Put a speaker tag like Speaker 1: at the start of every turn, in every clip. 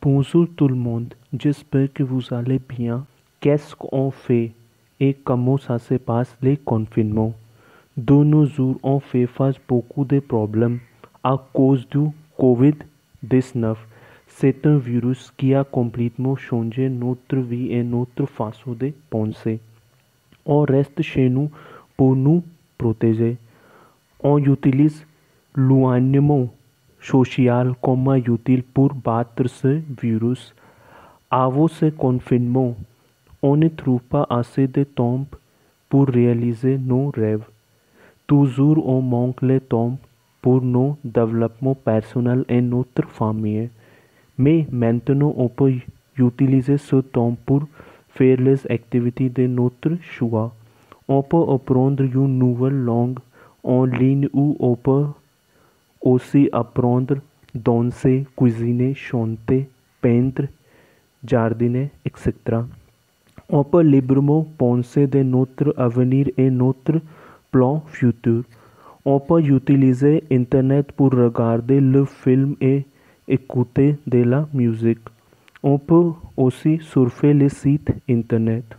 Speaker 1: Bonjour tout le monde, j'espère que vous allez bien. Qu'est-ce qu'on fait et comment ça se passe les confinements? De nos jours, on fait face beaucoup de problèmes à cause du Covid-19. C'est un virus qui a complètement changé notre vie et notre façon de penser. On reste chez nous pour nous protéger. On utilise l'éloignement सोशियाल कोमा यूतिल पुर बात्र से वीरुस, आवो से कॉन्फिनमो ओनित रूपा आसे दे तोम्प पुर रियलिजे नो रेव। तू जूर ओ मोंकले तोम्प पुर नो डेवलपमो पर्सनल ए नो त्रफामिये मे मैंतनो ओप यूटिलिजे सो तोम्पुर फेयरलेस एक्टिविटी दे नोत्र शुआ ओप अप्रोंद्र यू नूवल लॉन्ग ओ लीन ऊ ओपर ओसी अप्रोंद्र दोनसे क्विजीने शोनते पेंत्र, जार्दिने एक्सेट्रा ओप लिब्रमो पोंसे दे नोत्र अवनीर ए नोत्र प्लॉ फ्यूतुर। ओप यूटिलिजे इंटरनेट पुर रगार दे ल फ़िल्म ए एकुते एकूते देला म्यूज़िक। ओप ओसी सुरफे ले सीत इंटरनेट।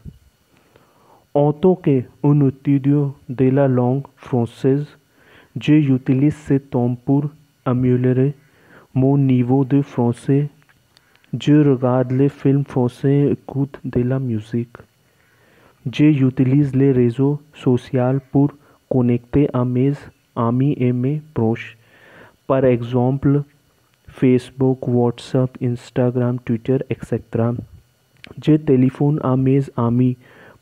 Speaker 1: ओतो के उन उत्तीदियों देला लॉन्ग फ्रोंसेज़ जे यूतिलिस से तोमपुर अम्यूलरे मो नीवो दे फ़्रोसे जे रगार्ड फ़िल्म फ्रोसे फ्रांसे कूत देला म्यूज़िक जे यूतिलिस ले रेजो सोशियाल पुर कोनेक्टे अमेज आमी ए में प्रोश पर एग्ज़ाम्पल फेसबुक व्हाट्सएप इंस्टाग्राम ट्विटर एक्सेट्रा जे टेलीफोन आमेज आमी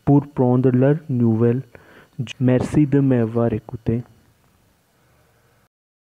Speaker 1: पुर प्रोंदलर न्यूवेल मर्सी द मेवा रेकुते